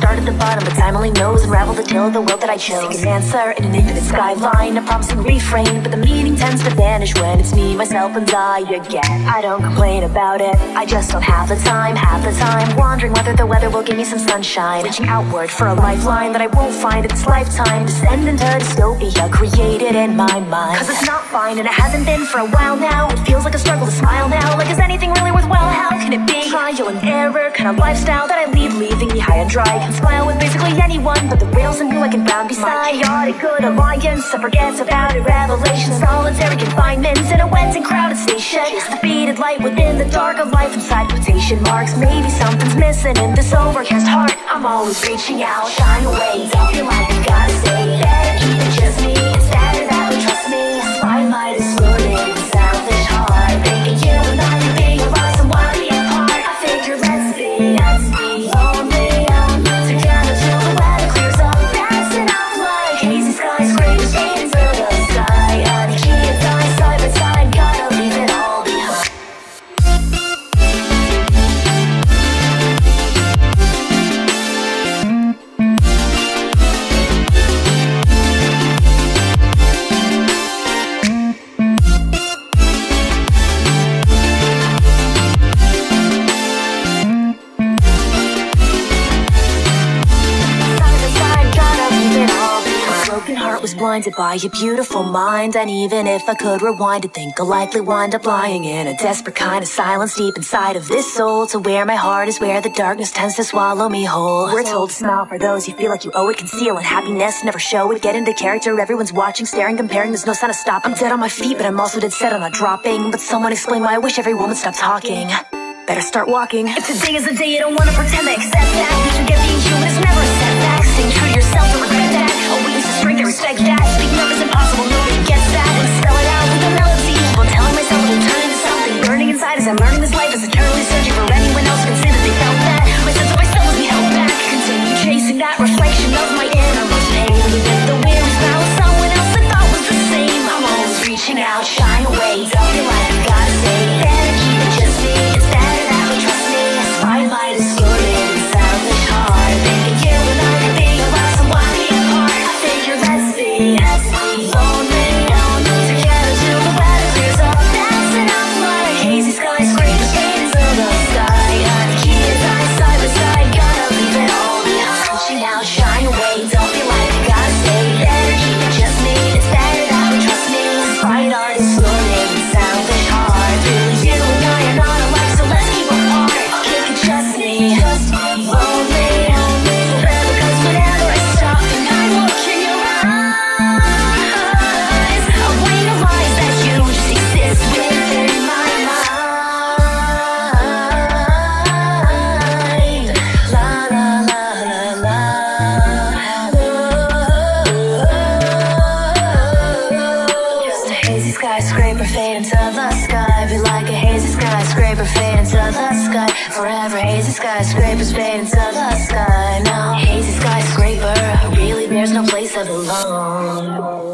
start at the bottom, but time only knows. Unravel the tale of the world that I chose. Seek an answer in an infinite skyline, a promising refrain, but the meaning tends to vanish when it's me, myself, and I again. I don't complain about it, I just don't have the time, have the time. Wondering whether the weather will give me some sunshine. Reaching outward for a lifeline that I won't find in this lifetime. Descend into dystopia created in my mind. Cause it's not fine, and it hasn't been for a while now. It feels like a struggle to smile now. Like, is anything really? How and error, kind of lifestyle that I lead, leaving me high and dry. Can smile with basically anyone, but the rails and who I can bound beside. My chaotic good alliance, I forget about it. Revelations, solitary confinements in a wet and crowded station. Defeated light within the dark of life inside quotation marks. Maybe something's missing in this overcast heart. I'm always reaching out, shine away. Don't feel like I gotta stay there. Was blinded by your beautiful mind, and even if I could rewind to think, I'll likely wind up lying in a desperate kind of silence deep inside of this soul. To where my heart is, where the darkness tends to swallow me whole. We're told to smile for those you feel like you owe it, conceal it. Happiness never show it. Get into character, everyone's watching, staring, comparing. There's no sign of stop. I'm dead on my feet, but I'm also dead set on not dropping. But someone explain why I wish every woman stopped talking. Better start walking. If today is the day, you don't wanna pretend to accept that. You forget being human is never weakness is strength, I respect that. Up is impossible, skyscraper fade into the sky. Be like a hazy skyscraper fade into the sky. Forever hazy skyscrapers fade into the sky. Now hazy skyscraper, really there's no place I belong.